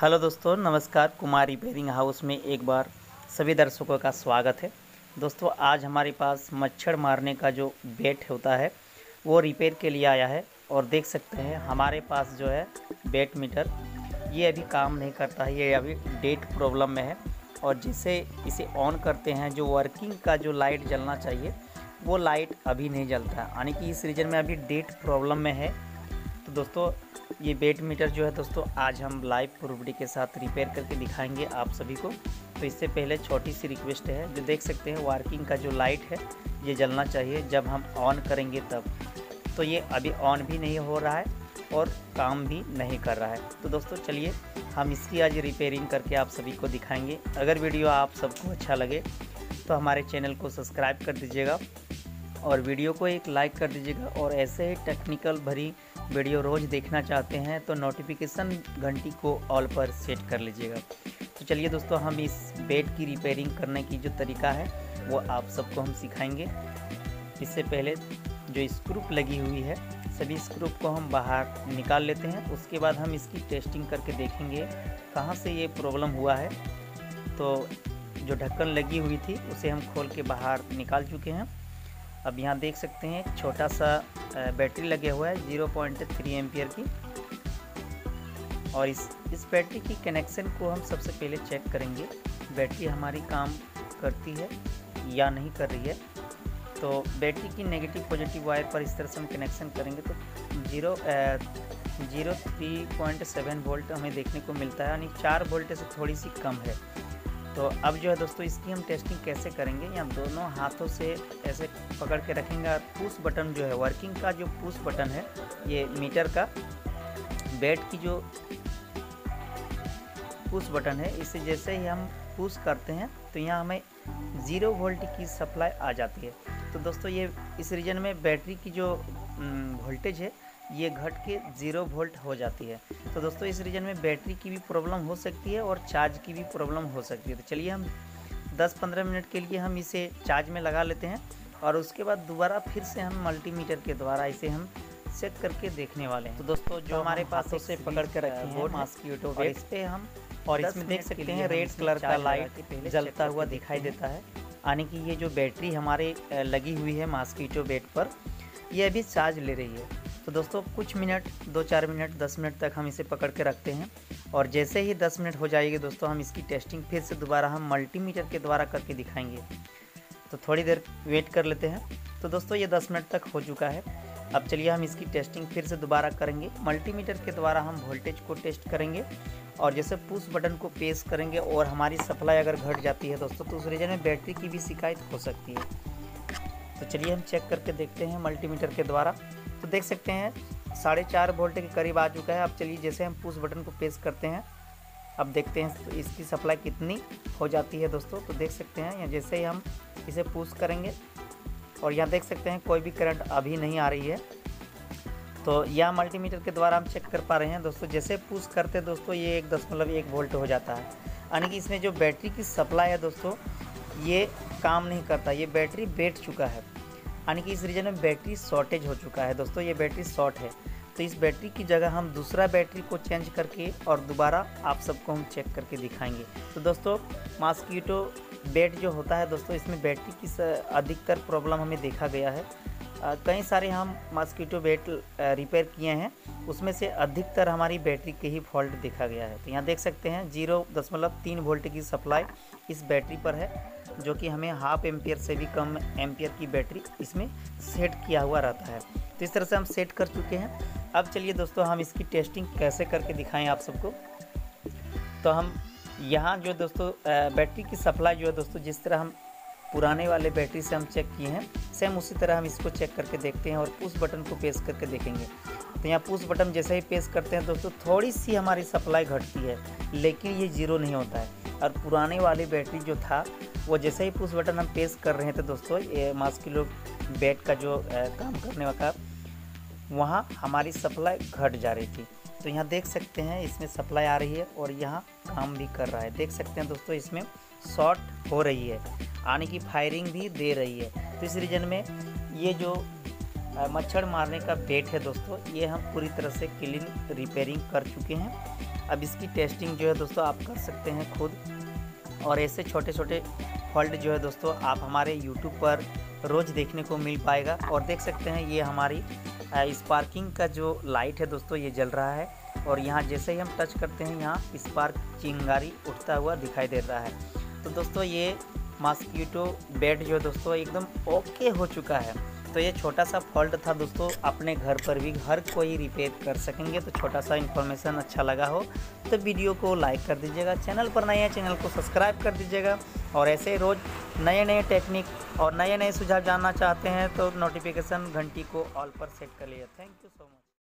Hello दोस्तों, नमस्कार। Kumar repairing house में एक बार सभी दर्शकों का स्वागत है। दोस्तों, आज हमारे पास मच्छर मारने का जो बेट होता है, वो रिपेयर के लिए आया है और देख सकते हैं, हमारे पास जो है बेट मीटर, ये अभी काम नहीं करता है, ये अभी डेट प्रॉब्लम में है और जिसे इसे ऑन करते हैं, जो वर्किंग का जो लाइट जलना चाहिए, वो लाइट अभी नहीं जलता। यानी कि इस रीजन में अभी डेट प्रॉब्लम में है। तो दोस्तों ये बेट मीटर जो है दोस्तों, आज हम लाइव प्रोपर्टी के साथ रिपेयर करके दिखाएँगे आप सभी को। तो इससे पहले छोटी सी रिक्वेस्ट है, जो देख सकते हैं वार्किंग का जो लाइट है, ये जलना चाहिए जब हम ऑन करेंगे तब। तो ये अभी ऑन भी नहीं हो रहा है और काम भी नहीं कर रहा है। तो दोस्तों, चलिए, हम इसकी आज रिपेयरिंग करके आप सभी को दिखाएँगे। अगर वीडियो आप सबको अच्छा लगे तो हमारे चैनल को सब्सक्राइब कर दीजिएगा और वीडियो को एक लाइक कर दीजिएगा और ऐसे ही टेक्निकल भरी वीडियो रोज़ देखना चाहते हैं तो नोटिफिकेशन घंटी को ऑल पर सेट कर लीजिएगा। तो चलिए दोस्तों, हम इस बेड की रिपेयरिंग करने की जो तरीका है, वो आप सबको हम सिखाएँगे। इससे पहले जो स्क्रूप लगी हुई है, सभी स्क्रूप को हम बाहर निकाल लेते हैं। उसके बाद हम इसकी टेस्टिंग करके देखेंगे कहाँ से ये प्रॉब्लम हुआ है। तो जो ढक्कन लगी हुई थी, उसे हम खोल के बाहर निकाल चुके हैं। अब यहाँ देख सकते हैं, छोटा सा बैटरी लगे हुआ है, ज़ीरो पॉइंट थ्री एम्पियर की। और इस इस बैटरी की कनेक्शन को हम सबसे पहले चेक करेंगे, बैटरी हमारी काम करती है या नहीं कर रही है। तो बैटरी की नेगेटिव पॉजिटिव वायर पर इस तरह से हम कनेक्शन करेंगे तो zero zero three point seven volt हमें देखने को मिलता है, यानी चार वोल्ट से थोड़ी सी कम है। तो अब जो है दोस्तों, इसकी हम टेस्टिंग कैसे करेंगे? या दोनों हाथों से ऐसे पकड़ के रखेंगे पुश बटन जो है वर्किंग का जो पुश बटन है, ये मीटर का बेड की जो पुश बटन है, इसे जैसे ही हम पुश करते हैं तो यहाँ हमें ज़ीरो वोल्ट की सप्लाई आ जाती है। तो दोस्तों, ये इस रीजन में बैटरी की जो वोल्टेज है ये घट के ज़ीरो वोल्ट हो जाती है। तो दोस्तों इस रीजन में बैटरी की भी प्रॉब्लम हो सकती है और चार्ज की भी प्रॉब्लम हो सकती है। तो चलिए हम 10-15 मिनट के लिए हम इसे चार्ज में लगा लेते हैं और उसके बाद दोबारा फिर से हम मल्टीमीटर के द्वारा इसे हम चेक करके देखने वाले हैं। तो दोस्तों जो तो हमारे पास उसे पकड़ कर रखे हैं मास्कीटो और इस पर हम और इसमें देख सकते हैं रेड कलर का लाइट जलता हुआ दिखाई देता है। यानी कि ये जो बैटरी हमारे लगी हुई है मास्कीटो बेड पर ये अभी चार्ज ले रही है। तो दोस्तों, कुछ मिनट, दो चार मिनट, दस मिनट तक हम इसे पकड़ के रखते हैं। और जैसे ही दस मिनट हो जाएगी दोस्तों, हम इसकी टेस्टिंग फिर से दोबारा हम मल्टीमीटर के द्वारा करके दिखाएँगे। तो थोड़ी देर वेट कर लेते हैं। तो दोस्तों, ये दस मिनट तक हो चुका है। अब चलिए हम इसकी टेस्टिंग फिर से दोबारा करेंगे। मल्टीमीटर के द्वारा हम वोल्टेज को टेस्ट करेंगे। और जैसे पुश बटन को पेश करेंगे और हमारी सप्लाई अगर घट जाती है दोस्तों तो उस रीजन में बैटरी की भी शिकायत हो सकती है। तो चलिए हम चेक करके देखते हैं मल्टीमीटर के द्वारा। तो देख सकते हैं, साढ़े चार वोल्ट के करीब आ चुका है। अब चलिए, जैसे हम पुश बटन को प्रेस करते हैं, अब देखते हैं तो इसकी सप्लाई कितनी हो जाती है दोस्तों। तो देख सकते हैं जैसे ही हम इसे पुश करेंगे, और यहाँ देख सकते हैं कोई भी करंट अभी नहीं आ रही है। तो यह मल्टीमीटर के द्वारा हम चेक कर पा रहे हैं दोस्तों, जैसे पुश करते दोस्तों, ये एक दशमलव एक वोल्ट हो जाता है। यानी कि इसमें जो बैटरी की सप्लाई है दोस्तों, ये काम नहीं करता, ये बैटरी बैठ चुका है। यानी कि इस रीजन में बैटरी शॉर्टेज हो चुका है। दोस्तों, ये बैटरी शॉर्ट है। तो इस बैटरी की जगह हम दूसरा बैटरी को चेंज करके और दोबारा आप सबको हम चेक करके दिखाएँगे। तो दोस्तों, मास्कीटो बेड जो होता है दोस्तों, इसमें बैटरी की अधिकतर प्रॉब्लम हमें देखा गया है। कई सारे हम मास्कीटो बेट रिपेयर किए हैं। उसमें से अधिकतर हमारी बैटरी के ही फॉल्ट देखा गया है। तो यहाँ देख सकते हैं, ज़ीरो दशमलव तीन वोल्ट की सप्लाई इस बैटरी पर है। जो कि हमें हाफ़ एम्पियर से भी कम एम्पियर की बैटरी इसमें सेट किया हुआ रहता है। तो इस तरह से हम सेट कर चुके हैं। अब चलिए दोस्तों, हम इसकी टेस्टिंग कैसे करके दिखाएँ आप सबको। तो हम यहाँ जो दोस्तों बैटरी की सप्लाई जो है दोस्तों, जिस तरह हम पुराने वाले बैटरी से हम चेक किए हैं सेम उसी तरह हम इसको चेक करके देखते हैं और पुश बटन को पेश करके देखेंगे। तो यहाँ पुश बटन जैसे ही पेश करते हैं दोस्तों, थोड़ी सी हमारी सप्लाई घटती है, लेकिन ये ज़ीरो नहीं होता है। और पुराने वाली बैटरी जो था वो जैसे ही पुश बटन हम पेश कर रहे थे दोस्तों, ये मास किलो बेड का जो काम करने वाला वहाँ हमारी सप्लाई घट जा रही थी। तो यहाँ देख सकते हैं, इसमें सप्लाई आ रही है और यहाँ काम भी कर रहा है। देख सकते हैं दोस्तों, इसमें शॉर्ट हो रही है आने की फायरिंग भी दे रही है। तो इस रीजन में ये जो मच्छर मारने का बेट है दोस्तों, ये हम पूरी तरह से क्लीन रिपेयरिंग कर चुके हैं। अब इसकी टेस्टिंग जो है दोस्तों, आप कर सकते हैं खुद। और ऐसे छोटे छोटे फॉल्ट जो है दोस्तों, आप हमारे यूट्यूब पर रोज़ देखने को मिल पाएगा। और देख सकते हैं, ये हमारी स्पार्किंग का जो लाइट है दोस्तों, ये जल रहा है। और यहाँ जैसे ही हम टच करते हैं, यहाँ स्पार्क चिंगारी उठता हुआ दिखाई दे रहा है। तो दोस्तों, ये मास्कीटो बेड जो है दोस्तों, एकदम ओके हो चुका है। तो ये छोटा सा फॉल्ट था दोस्तों, अपने घर पर भी हर कोई रिपेयर कर सकेंगे तो छोटा सा इन्फॉर्मेशन अच्छा लगा हो तो वीडियो को लाइक कर दीजिएगा चैनल पर नए हैं चैनल को सब्सक्राइब कर दीजिएगा, और ऐसे रोज़ नए नए टेक्निक और नए नए सुझाव जानना चाहते हैं तो नोटिफिकेशन घंटी को ऑल पर सेट कर लीजिए। Thank you so much